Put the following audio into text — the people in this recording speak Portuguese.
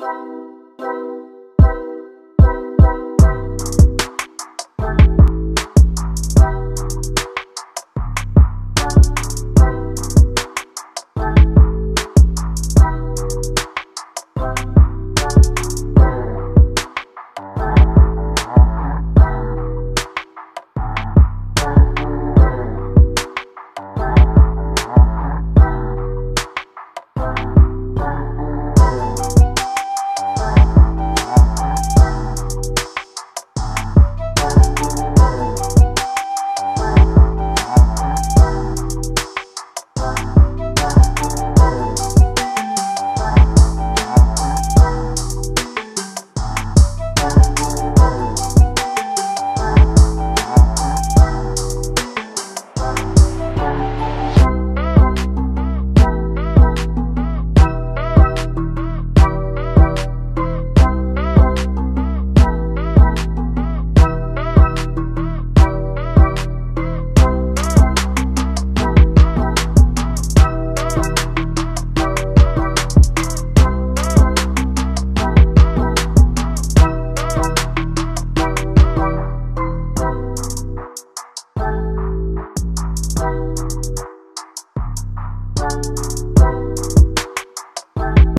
Bye.